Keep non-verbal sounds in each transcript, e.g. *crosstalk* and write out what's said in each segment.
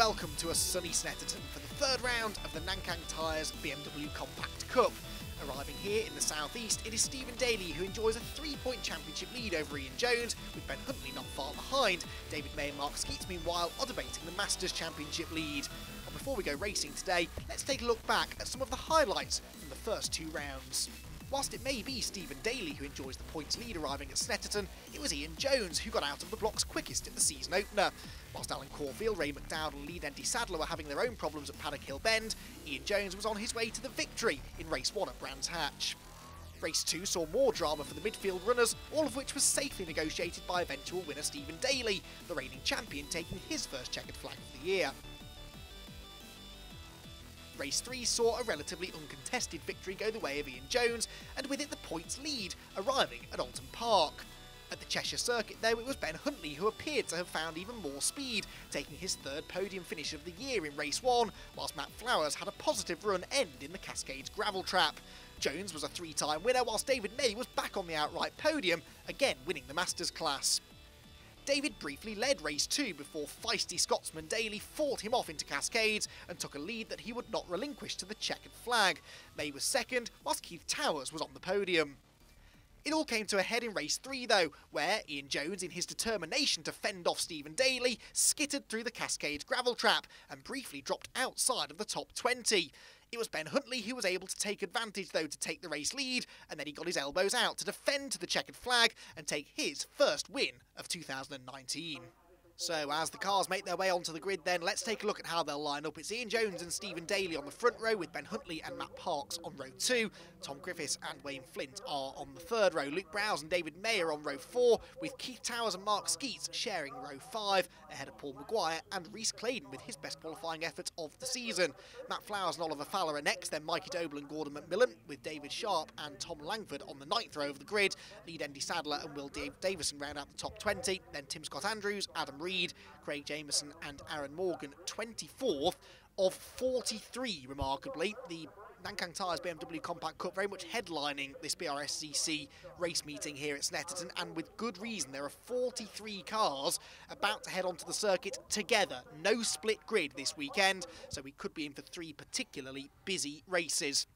welcome to a sunny Snetterton for the third round of the Nankang Tyres BMW Compact Cup. Arriving here in the southeast, it is Stephen Daly who enjoys a three-point championship lead over Ian Jones, with Ben Huntley not far behind. David May and Mark Skeets meanwhile are debating the Masters Championship lead. But before we go racing today, let's take a look back at some of the highlights from the first two rounds. Whilst it may be Stephen Daly who enjoys the points lead arriving at Snetterton, it was Ian Jones who got out of the blocks quickest at the season opener. Whilst Alan Caulfield, Ray McDowell and Lee Denty Sadler were having their own problems at Paddock Hill Bend, Ian Jones was on his way to the victory in race 1 at Brands Hatch. Race 2 saw more drama for the midfield runners, all of which was safely negotiated by eventual winner Stephen Daly, the reigning champion taking his first checkered flag of the year. Race 3 saw a relatively uncontested victory go the way of Ian Jones, and with it the points lead, arriving at Oulton Park. At the Cheshire Circuit, though, it was Ben Huntley who appeared to have found even more speed, taking his third podium finish of the year in race 1, whilst Matt Flowers had a positive run end in the Cascades gravel trap. Jones was a three time winner, whilst David May was back on the outright podium, again winning the Masters class. David briefly led race 2 before feisty Scotsman Daly fought him off into Cascades and took a lead that he would not relinquish to the checkered flag. May was second, whilst Keith Towers was on the podium. It all came to a head in race 3 though, where Ian Jones, in his determination to fend off Stephen Daly, skittered through the Cascades gravel trap and briefly dropped outside of the top 20. It was Ben Huntley who was able to take advantage, though, to take the race lead, and then he got his elbows out to defend to the checkered flag and take his first win of 2019. So as the cars make their way onto the grid then, let's take a look at how they'll line up. It's Ian Jones and Stephen Daly on the front row with Ben Huntley and Matt Parks on row two. Tom Griffiths and Wayne Flint are on the third row. Luke Browse and David Mayer on row four with Keith Towers and Mark Skeets sharing row five ahead of Paul Maguire and Reese Claydon with his best qualifying effort of the season. Matt Flowers and Oliver Fowler are next, then Mikey Doble and Gordon McMillan with David Sharp and Tom Langford on the ninth row of the grid. Lead Andy Sadler and Will Dave Davison round out the top 20. Then Tim Scott Andrews, Adam Reed, Craig Jameson and Aaron Morgan 24th of 43, remarkably. The Nankang Tyres BMW Compact Cup very much headlining this BRSCC race meeting here at Snetterton, and with good reason. There are 43 cars about to head onto the circuit together. No split grid this weekend, so we could be in for three particularly busy races.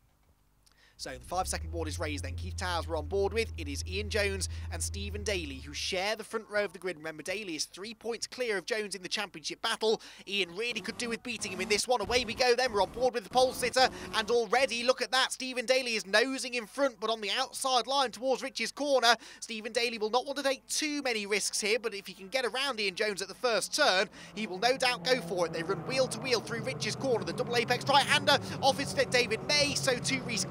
So the five second board is raised then. Keith Towers we're on board with. It is Ian Jones and Stephen Daly who share the front row of the grid. Remember, Daly is three points clear of Jones in the championship battle. Ian really could do with beating him in this one. Away we go then. We're on board with the pole sitter. And already, look at that. Stephen Daly is nosing in front, but on the outside line towards Riches corner. Stephen Daly will not want to take too many risks here, but if he can get around Ian Jones at the first turn, he will no doubt go for it. They run wheel to wheel through Riches corner. The double apex right-hander off his David May. So too Reese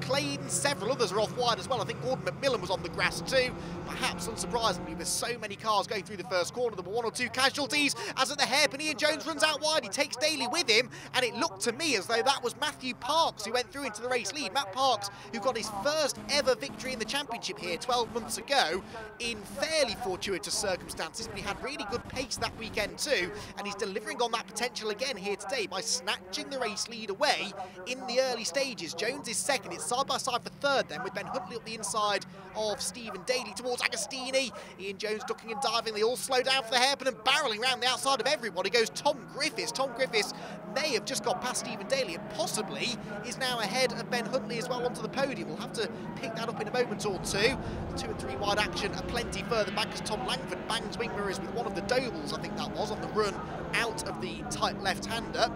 Several others are off wide as well. I think Gordon McMillan was on the grass too. Perhaps unsurprisingly, with so many cars going through the first corner, there were one or two casualties. As at the hairpin, Ian Jones runs out wide. He takes Daly with him, and it looked to me as though that was Matthew Parks who went through into the race lead. Matt Parks, who got his first ever victory in the championship here 12 months ago in fairly fortuitous circumstances, but he had really good pace that weekend too, and he's delivering on that potential again here today by snatching the race lead away in the early stages. Jones is second. It's side by side for third then with Ben Huntley up the inside of Stephen Daly towards Agostini. Ian Jones ducking and diving. They all slow down for the hairpin and barreling around the outside of everybody goes Tom Griffiths. Tom Griffiths may have just got past Stephen Daly and possibly is now ahead of Ben Huntley as well onto the podium. We'll have to pick that up in a moment or two. Two and three wide action are plenty further back as Tom Langford bangs wing mirrors with one of the Dobles, I think that was, on the run out of the tight left-hander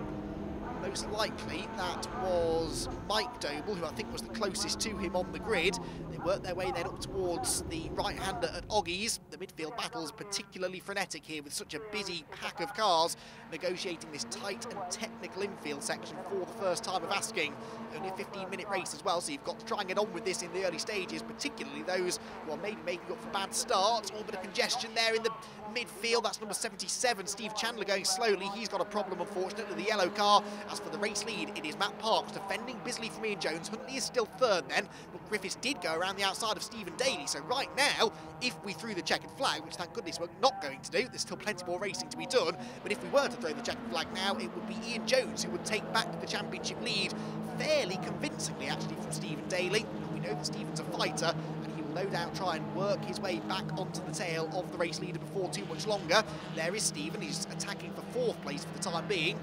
most likely that was Mike Doble, who I think was the closest to him on the grid. They worked their way then up towards the right-hander at Oggies. The midfield battles particularly frenetic here with such a busy pack of cars negotiating this tight and technical infield section for the first time of asking. Only a 15-minute race as well, so you've got to try and get on with this in the early stages, particularly those who are maybe making up for bad starts. All bit of congestion there in the midfield. That's number 77, Steve Chandler going slowly. He's got a problem, unfortunately, the yellow car. For the race lead, it is Matt Parks defending busily from Ian Jones. Huntley is still third then, but Griffiths did go around the outside of Stephen Daly. So right now, if we threw the checkered flag, which thank goodness we're not going to do, there's still plenty more racing to be done, but if we were to throw the checkered flag now, it would be Ian Jones who would take back the championship lead fairly convincingly, actually, from Stephen Daly. And We know that Stephen's a fighter, and he will no doubt try and work his way back onto the tail of the race leader before too much longer. There is Stephen, he's attacking for fourth place for the time being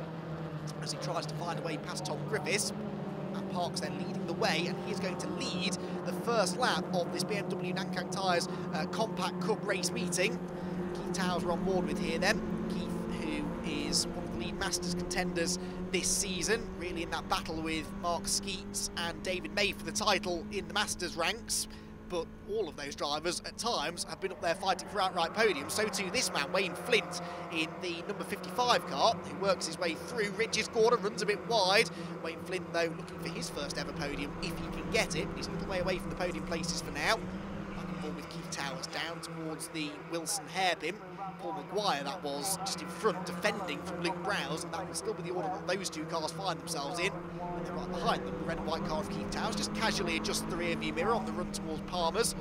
as he tries to find a way past Tom Griffiths. Matt Parks then leading the way, and he's going to lead the first lap of this BMW Nankang Tyres uh, Compact Cup race meeting. Keith Towers are on board with here then. Keith, who is one of the lead Masters contenders this season, really in that battle with Mark Skeets and David May for the title in the Masters ranks but all of those drivers at times have been up there fighting for outright podiums. So too this man, Wayne Flint, in the number 55 car, who works his way through Ridge's corner, runs a bit wide. Wayne Flint, though, looking for his first ever podium, if he can get it. He's a little way away from the podium places for now. With Keith Towers down towards the Wilson hairpin. Paul Maguire, that was, just in front, defending from Luke Browse, and that will still be the order that those two cars find themselves in. And then right behind them, the red and white car of Keith Towers just casually adjusts the rear view mirror on the run towards Palmer's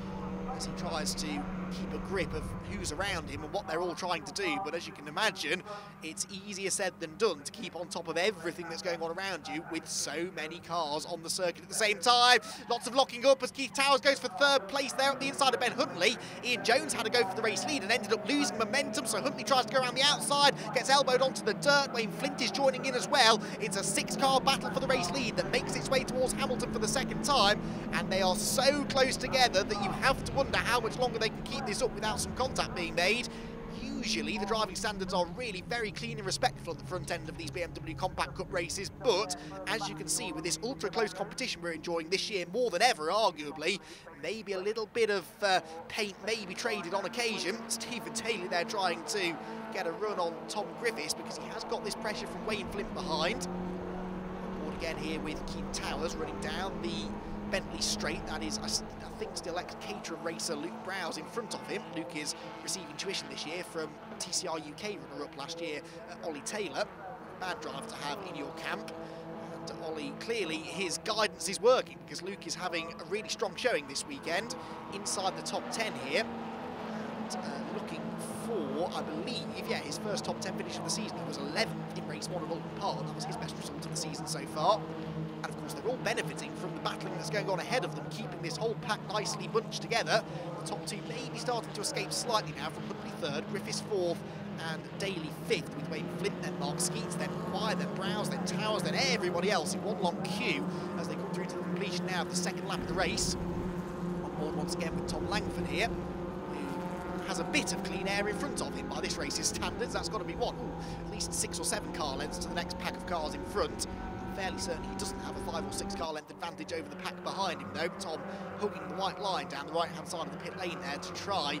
as he tries to keep a grip of who's around him and what they're all trying to do. But as you can imagine, it's easier said than done to keep on top of everything that's going on around you with so many cars on the circuit at the same time. Lots of locking up as Keith Towers goes for third place there at the inside of Ben Huntley. Ian Jones had to go for the race lead and ended up losing momentum, so Huntley tries to go around the outside, gets elbowed onto the dirt. Wayne Flint is joining in as well. It's a six-car battle for the race lead that makes its way towards Hamilton for the second time, and they are so close together that you have to wonder how much longer they can keep this up without some contact being made. Usually the driving standards are really very clean and respectful at the front end of these BMW Compact Cup races, but as you can see with this ultra close competition we're enjoying this year more than ever, arguably, maybe a little bit of uh, paint may be traded on occasion. Stephen Taylor there trying to get a run on Tom Griffiths because he has got this pressure from Wayne Flint behind. Board again here with Keith Towers running down the Bentley straight. That is, I, I think, still ex-Caterham racer Luke Browse in front of him. Luke is receiving tuition this year from TCR UK runner-up last year, uh, Ollie Taylor. Bad drive to have in your camp. And Ollie, clearly his guidance is working because Luke is having a really strong showing this weekend inside the top 10 here. And uh, looking for, I believe, yeah, his first top 10 finish of the season. He was 11th in race one at Oulton Park. That was his best result of the season so far. And of course, they're all benefiting from the battling that's going on ahead of them, keeping this whole pack nicely bunched together. The top two may be starting to escape slightly now from Huntley third, Griffiths fourth, and Daly fifth, with Wayne Flint, then Mark Skeets, then Maguire, then Browse, then Towers, then everybody else in one long queue as they come through to the completion now of the second lap of the race. On board once again with Tom Langford here who has a bit of clean air in front of him by this race's standards. That's got to be one, at least six or seven car lengths to the next pack of cars in front fairly certain he doesn't have a five or six car length advantage over the pack behind him though. Tom hugging the white line down the right hand side of the pit lane there to try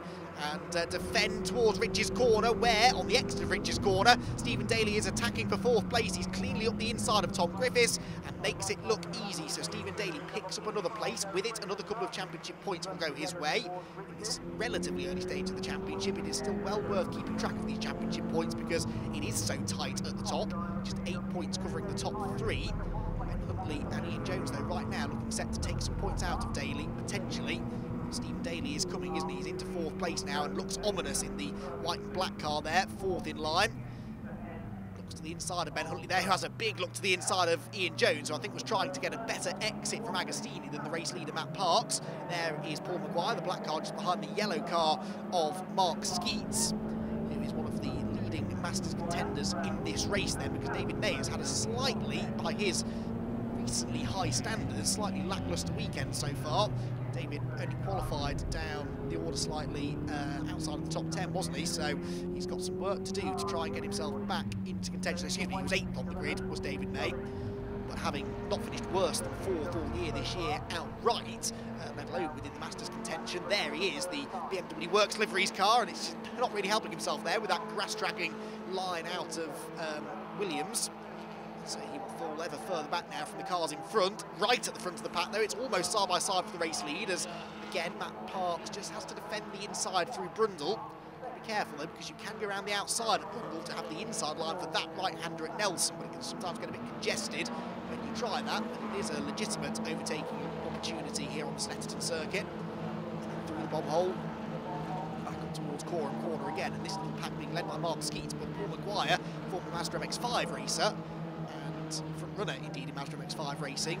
and uh, defend towards Ridge's corner where on the exit of Ridge's corner Stephen Daly is attacking for fourth place. He's cleanly up the inside of Tom Griffiths and makes it look easy. So Stephen Daly picks up another place. With it another couple of championship points will go his way. In this relatively early stage of the championship it is still well worth keeping track of these championship points because it is so tight at the top. Just eight points covering the top three. Ben Huntley and Ian Jones though right now looking set to take some points out of Daly potentially. Stephen Daly is coming his knees into fourth place now and looks ominous in the white and black car there, fourth in line. Looks to the inside of Ben Huntley there, who has a big look to the inside of Ian Jones, who I think was trying to get a better exit from Agostini than the race leader Matt Parks. There is Paul Maguire, the black car just behind the yellow car of Mark Skeets, who is one of the leading Masters contenders in this race then, because David May has had a slightly, by his recently high standards, slightly lacklustre weekend so far. David only qualified down the order slightly uh, outside of the top 10, wasn't he? So he's got some work to do to try and get himself back into contention. Excuse me, he was eighth on the grid, was David May. But having not finished worse than fourth all year this year outright, uh, let alone within the Masters contention, there he is, the BMW Works liveries car, and it's not really helping himself there with that grass-tracking line out of um, Williams. So he will fall ever further back now from the cars in front. Right at the front of the pack, though, it's almost side by side for the race lead as, again, Matt Parks just has to defend the inside through Brundle. Careful, though, because you can go around the outside of Brundle to have the inside line for that right-hander at Nelson, but it can sometimes get a bit congested when you try that. But it is a legitimate overtaking opportunity here on the Snetterton circuit. Through the bomb hole, back up towards Coram Corner again, and this little pack being led by Mark Skeets, but Paul Maguire, former Mazda MX-5 racer, and front runner indeed in Mazda MX-5 racing.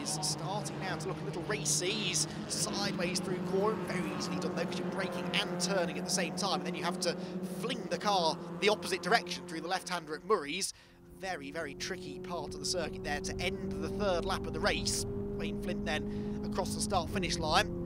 Is starting now to look a little racy. He's sideways through corner, very easily done though because you're braking and turning at the same time and then you have to fling the car the opposite direction through the left-hander at Murray's. Very, very tricky part of the circuit there to end the third lap of the race. Wayne Flint then across the start-finish line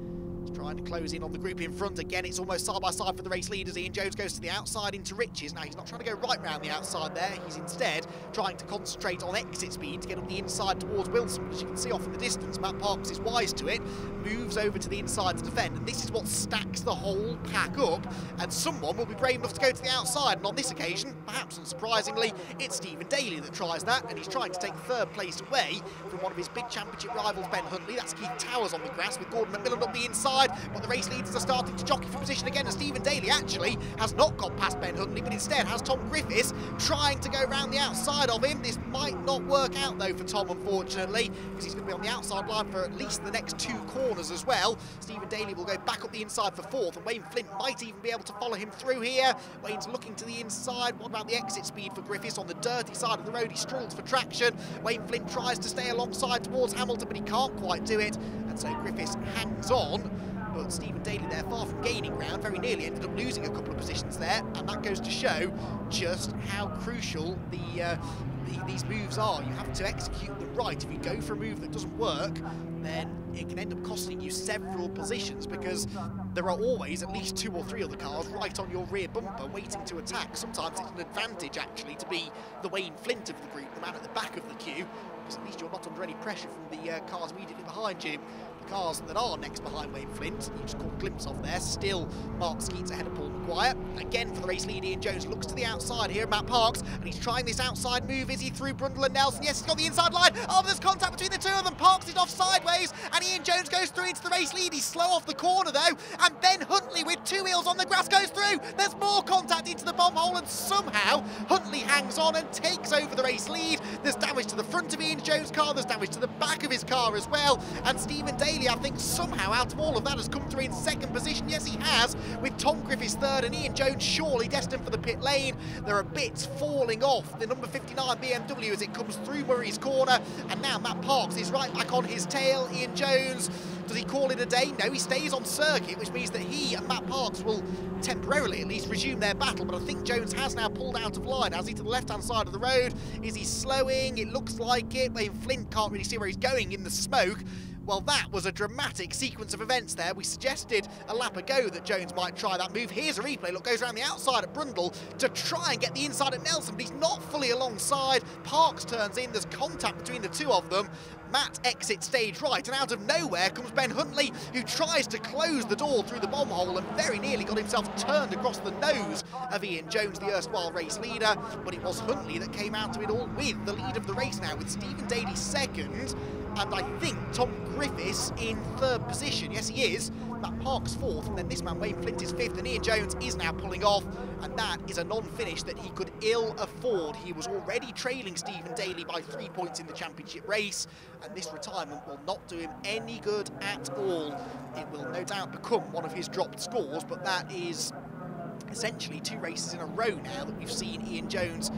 trying to close in on the group in front. Again, it's almost side by side for the race leaders. Ian Jones goes to the outside into Riches. Now, he's not trying to go right round the outside there. He's instead trying to concentrate on exit speed to get up the inside towards Wilson, which you can see off in the distance. Matt Parks is wise to it, moves over to the inside to defend, and this is what stacks the whole pack up. And someone will be brave enough to go to the outside. And on this occasion, perhaps unsurprisingly, it's Stephen Daly that tries that, and he's trying to take third place away from one of his big championship rivals, Ben Huntley. That's Keith Towers on the grass with Gordon McMillan up the inside, but the race leaders are starting to jockey for position again, and Stephen Daly actually has not got past Ben Huntley, but instead has Tom Griffiths trying to go round the outside of him. This might not work out, though, for Tom, unfortunately, because he's going to be on the outside line for at least the next two corners as well. Stephen Daly will go back up the inside for fourth, and Wayne Flint might even be able to follow him through here. Wayne's looking to the inside. What about the exit speed for Griffiths on the dirty side of the road? He struggles for traction. Wayne Flint tries to stay alongside towards Hamilton, but he can't quite do it, and so Griffiths hangs on but Stephen Daly there, far from gaining ground, very nearly ended up losing a couple of positions there, and that goes to show just how crucial the, uh, the, these moves are. You have to execute them right. If you go for a move that doesn't work, then it can end up costing you several positions because there are always at least two or three other cars right on your rear bumper waiting to attack. Sometimes it's an advantage actually to be the Wayne Flint of the group, the man at the back of the queue, because at least you're not under any pressure from the uh, cars immediately behind you cars that are next behind Wayne Flint. You just caught a glimpse of there. Still Mark Skeets ahead of Paul Maguire. Again for the race lead, Ian Jones looks to the outside here, Matt Parks, and he's trying this outside move. Is he through Brundle and Nelson? Yes, he's got the inside line. Oh, there's contact between the two of them. Parks is off sideways, and Ian Jones goes through into the race lead. He's slow off the corner, though, and Ben Huntley with two wheels on the grass goes through. There's more contact into the bomb hole, and somehow Huntley hangs on and takes over the race lead. There's damage to the front of Ian Jones' car. There's damage to the back of his car as well, and Stephen I think, somehow out of all of that has come through in second position. Yes, he has, with Tom Griffiths third and Ian Jones surely destined for the pit lane. There are bits falling off the number 59 BMW as it comes through Murray's corner. And now Matt Parks is right back on his tail. Ian Jones, does he call it a day? No, he stays on circuit, which means that he and Matt Parks will temporarily at least resume their battle. But I think Jones has now pulled out of line. Has he to the left-hand side of the road? Is he slowing? It looks like it. Flint can't really see where he's going in the smoke. Well, that was a dramatic sequence of events there. We suggested a lap ago that Jones might try that move. Here's a replay. Look, goes around the outside at Brundle to try and get the inside at Nelson, but he's not fully alongside. Parks turns in. There's contact between the two of them. Matt exits stage right, and out of nowhere comes Ben Huntley, who tries to close the door through the bomb hole and very nearly got himself turned across the nose of Ian Jones, the erstwhile race leader. But it was Huntley that came out of it all with the lead of the race now, with Stephen Daly second and I think Tom Griffiths in third position. Yes, he is. Matt Parks fourth, and then this man Wayne Flint is fifth, and Ian Jones is now pulling off, and that is a non-finish that he could ill afford. He was already trailing Stephen Daly by three points in the championship race, and this retirement will not do him any good at all. It will no doubt become one of his dropped scores, but that is essentially two races in a row now that we've seen Ian Jones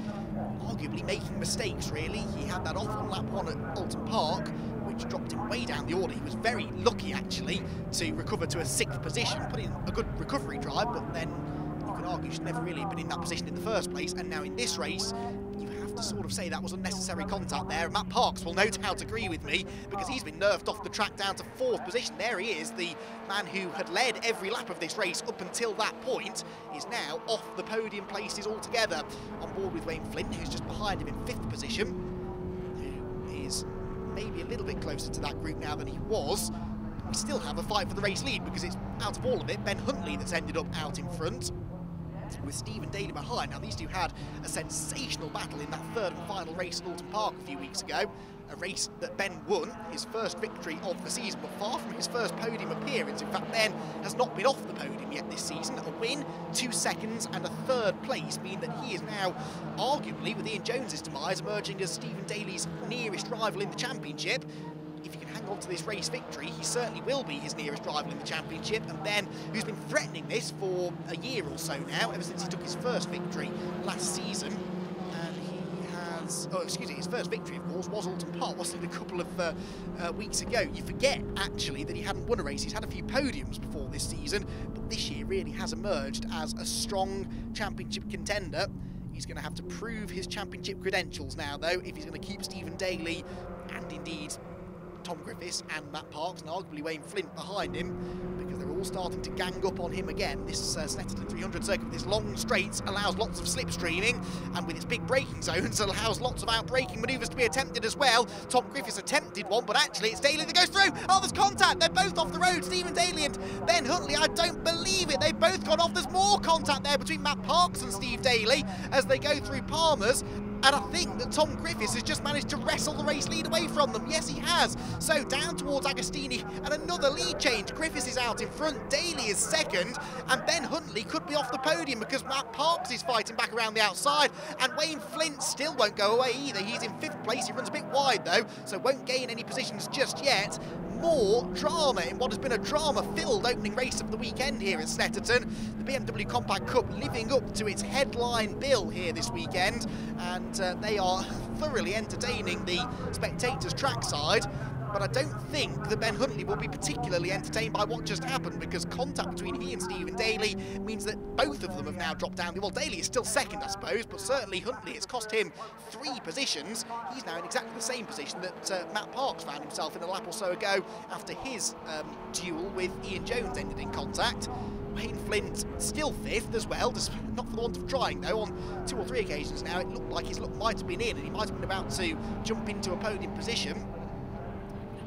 arguably making mistakes, really. He had that off on lap one at Oulton Park, which dropped him way down the order. He was very lucky, actually, to recover to a sixth position, put in a good recovery drive, but then you could argue should never really have been in that position in the first place. And now in this race, to sort of say that was unnecessary contact there. Matt Parks will no doubt agree with me because he's been nerfed off the track down to fourth position. There he is, the man who had led every lap of this race up until that point is now off the podium places altogether. On board with Wayne Flint, who's just behind him in fifth position, who is maybe a little bit closer to that group now than he was. We still have a fight for the race lead because it's out of all of it, Ben Huntley that's ended up out in front with Stephen Daly behind. Now, these two had a sensational battle in that third and final race at Oulton Park a few weeks ago. A race that Ben won, his first victory of the season, but far from his first podium appearance. In fact, Ben has not been off the podium yet this season. A win, two seconds, and a third place mean that he is now, arguably, with Ian Jones's demise, emerging as Stephen Daly's nearest rival in the championship on to this race victory, he certainly will be his nearest rival in the championship. And Ben, who's been threatening this for a year or so now, ever since he took his first victory last season, and he has—oh, excuse me, his first victory of course was Oulton Park, wasn't *laughs* it, a couple of uh, uh, weeks ago. You forget actually that he hadn't won a race, he's had a few podiums before this season, but this year really has emerged as a strong championship contender. He's going to have to prove his championship credentials now though, if he's going to keep Stephen Daly and indeed Tom Griffiths and Matt Parks and arguably Wayne Flint behind him because they're all starting to gang up on him again. This uh, Snetterton 300 circuit with its long straights allows lots of slipstreaming and with its big braking zones *laughs* allows lots of outbraking manoeuvres to be attempted as well. Tom Griffiths attempted one but actually it's Daly that goes through. Oh there's contact, they're both off the road, Stephen Daly and Ben Huntley. I don't believe it, they've both gone off. There's more contact there between Matt Parks and Steve Daly as they go through Palmer's and I think that Tom Griffiths has just managed to wrestle the race lead away from them. Yes, he has. So down towards Agostini and another lead change. Griffiths is out in front, Daly is second, and Ben Huntley could be off the podium because Matt Parks is fighting back around the outside, and Wayne Flint still won't go away either. He's in fifth place. He runs a bit wide though, so won't gain any positions just yet more drama in what has been a drama-filled opening race of the weekend here at Snetterton. The BMW Compact Cup living up to its headline bill here this weekend, and uh, they are *laughs* thoroughly entertaining the spectators trackside but I don't think that Ben Huntley will be particularly entertained by what just happened because contact between he and Stephen Daly means that both of them have now dropped down. Well, Daly is still second, I suppose, but certainly Huntley has cost him three positions. He's now in exactly the same position that uh, Matt Parks found himself in a lap or so ago after his um, duel with Ian Jones ended in contact. Wayne Flint still fifth as well, just *laughs* not for the want of trying though. On two or three occasions now, it looked like his look might have been in and he might have been about to jump into a podium position.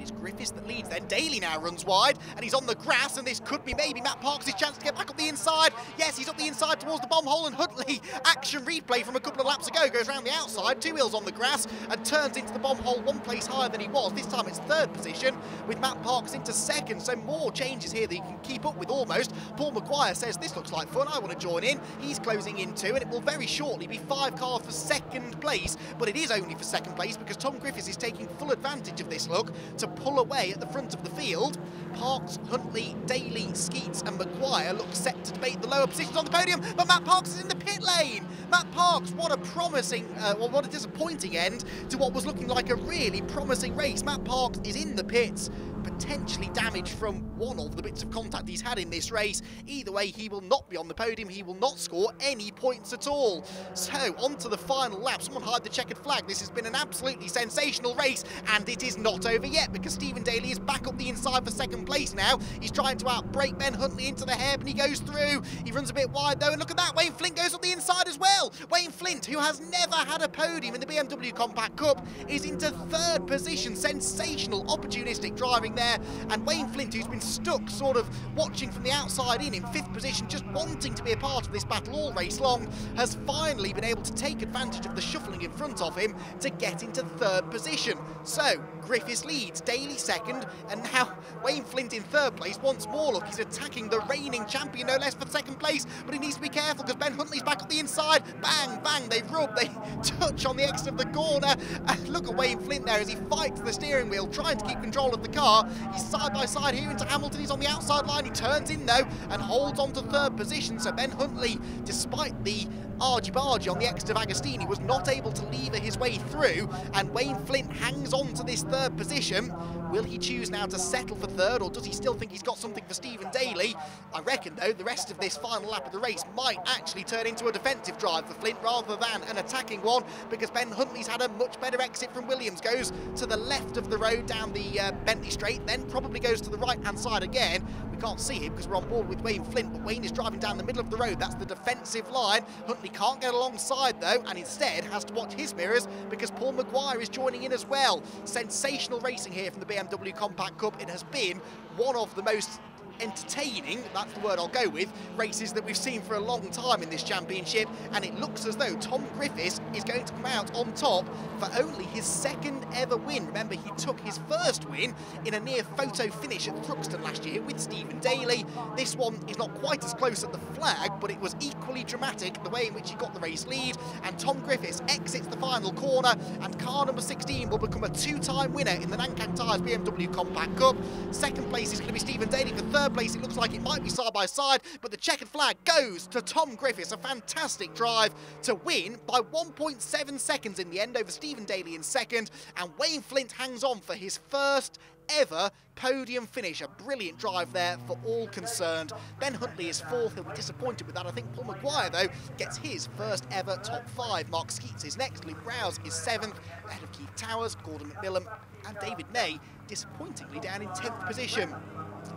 It's Griffiths that leads then. Daly now runs wide and he's on the grass and this could be maybe Matt Parks' chance to get back up the inside. Yes, he's up the inside towards the bomb hole and Huntley, action replay from a couple of laps ago, goes around the outside, two wheels on the grass and turns into the bomb hole one place higher than he was. This time it's third position with Matt Parks into second, so more changes here that he can keep up with almost. Paul Maguire says this looks like fun, I want to join in. He's closing in too and it will very shortly be five cars for second place, but it is only for second place because Tom Griffiths is taking full advantage of this look to pull away at the front of the field. Parks, Huntley, Daly, Skeets and Maguire look set to debate the lower positions on the podium, but Matt Parks is in the pit lane. Matt Parks, what a promising, uh, well, what a disappointing end to what was looking like a really promising race. Matt Parks is in the pits, potentially damaged from one of the bits of contact he's had in this race. Either way, he will not be on the podium. He will not score any points at all. So, on to the final lap. Someone hide the checkered flag. This has been an absolutely sensational race, and it is not over yet because Stephen Daly is back up the inside for second place now. He's trying to outbrake Ben Huntley into the hairpin. He goes through. He runs a bit wide, though, and look at that. Wayne Flint goes up the inside as well. Wayne Flint, who has never had a podium in the BMW Compact Cup, is into third position. Sensational, opportunistic driving there. And Wayne Flint, who's been stuck sort of watching from the outside in, in fifth position, just wanting to be a part of this battle all race long, has finally been able to take advantage of the shuffling in front of him to get into third position. So, Griffiths leads, Daly second, and now Wayne Flint in third place once more. Look, he's attacking the reigning champion, no less, for second place, but he needs to be careful because Ben Huntley's back up the inside. Bang, bang, they rub, *laughs* they touch on the exit of the corner. And look at Wayne Flint there as he fights the steering wheel, trying to keep control of the car. He's side by side here into Hamilton. He's on the outside line. He turns in though and holds on to third position. So Ben Huntley, despite the argy-bargy on the exit of Agostini, was not able to lever his way through. And Wayne Flint hangs on to this third position. Will he choose now to settle for third, or does he still think he's got something for Stephen Daly? I reckon, though, the rest of this final lap of the race might actually turn into a defensive drive for Flint rather than an attacking one, because Ben Huntley's had a much better exit from Williams. Goes to the left of the road down the uh, Bentley Straight, then probably goes to the right-hand side again. We can't see him because we're on board with Wayne Flint, but Wayne is driving down the middle of the road. That's the defensive line. Huntley can't get alongside, though, and instead has to watch his mirrors because Paul Maguire is joining in as well. Sensational racing here from the BMW Compact Cup. It has been one of the most entertaining, that's the word I'll go with, races that we've seen for a long time in this championship, and it looks as though Tom Griffiths is going to come out on top for only his second ever win. Remember, he took his first win in a near photo finish at Thruxton last year with Stephen Daly. This one is not quite as close at the flag, but it was equally dramatic the way in which he got the race lead, and Tom Griffiths exits the final corner, and car number 16 will become a two-time winner in the Nankang Tyres BMW Compact Cup. Second place is going to be Stephen Daly for third third place. It looks like it might be side by side, but the checkered flag goes to Tom Griffiths. A fantastic drive to win by 1.7 seconds in the end over Stephen Daly in second, and Wayne Flint hangs on for his first ever podium finish. A brilliant drive there for all concerned. Ben Huntley is fourth. He'll be disappointed with that. I think Paul Maguire, though, gets his first ever top five. Mark Skeets is next. Luke Browse is seventh, ahead of Keith Towers, Gordon McMillan, and David May, disappointingly down in 10th position.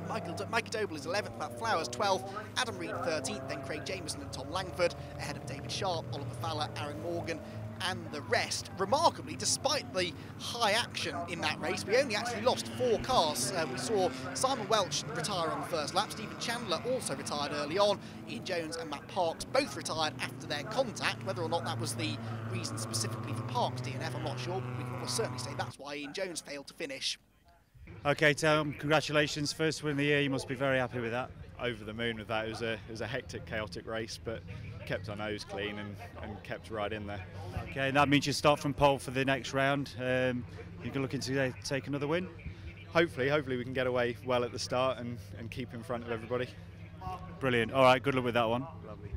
Michael, Mikey Doble is 11th, Matt Flowers 12th, Adam Reed 13th, then Craig Jameson and Tom Langford, ahead of David Sharp, Oliver Fowler, Aaron Morgan, and the rest. Remarkably, despite the high action in that race, we only actually lost four cars. Uh, we saw Simon Welch retire on the first lap, Stephen Chandler also retired early on, Ian Jones and Matt Parks both retired after their contact. Whether or not that was the reason specifically for Parks DNF, I'm not sure, but we can certainly say that's why Ian Jones failed to finish. Okay, Tom, congratulations. First win of the year, you must be very happy with that. Over the moon with that. It was a, it was a hectic, chaotic race, but kept our nose clean and, and kept right in there. Okay, and that means you start from pole for the next round. Um, you can look into take another win? Hopefully, hopefully we can get away well at the start and, and keep in front of everybody. Brilliant. All right, good luck with that one. Lovely.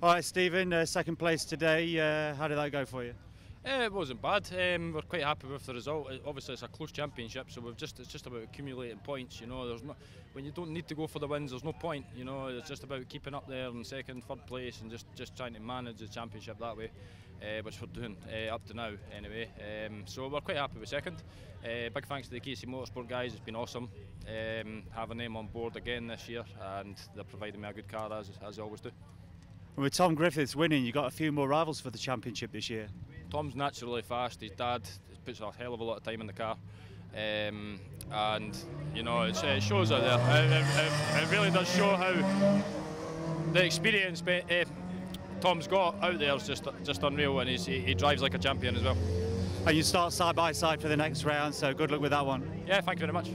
All right, Stephen, uh, second place today. Uh, how did that go for you? Uh, it wasn't bad. Um, we're quite happy with the result. Obviously, it's a close championship, so we've just it's just about accumulating points. You know, there's no when you don't need to go for the wins, there's no point. You know, it's just about keeping up there in second, third place, and just just trying to manage the championship that way, uh, which we're doing uh, up to now anyway. Um, so we're quite happy with second. Big thanks to the KC Motorsport guys. It's been awesome um, having them on board again this year, and they're providing me a good car as as they always do. And With Tom Griffiths winning, you got a few more rivals for the championship this year. Tom's naturally fast. His dad puts a hell of a lot of time in the car. Um, and you know it shows out there. It, it, it, really does show how the experience uh, Tom's got out there is just just unreal, and he, he drives like a champion as well. And you start side by side for the next round, so good luck with that one. Yeah, thank you very much.